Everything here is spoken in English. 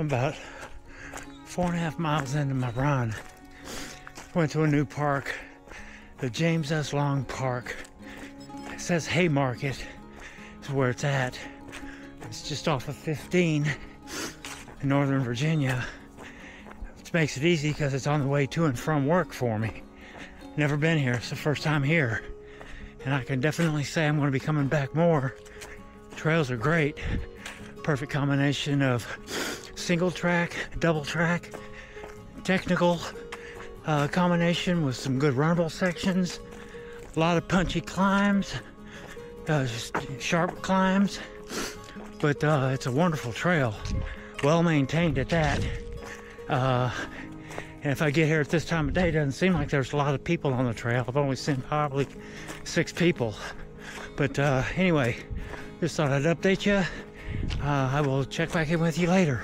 About four and a half miles into my run. Went to a new park, the James S. Long Park. It says Haymarket is where it's at. It's just off of 15 in Northern Virginia. Which makes it easy because it's on the way to and from work for me. Never been here, it's the first time here. And I can definitely say I'm going to be coming back more. Trails are great. Perfect combination of single track, double track, technical uh, combination with some good runnable sections. A lot of punchy climbs, uh, sharp climbs. But uh, it's a wonderful trail, well maintained at that. Uh, and if I get here at this time of day, it doesn't seem like there's a lot of people on the trail. I've only seen probably six people. But uh, anyway, just thought I'd update you. Uh, I will check back in with you later.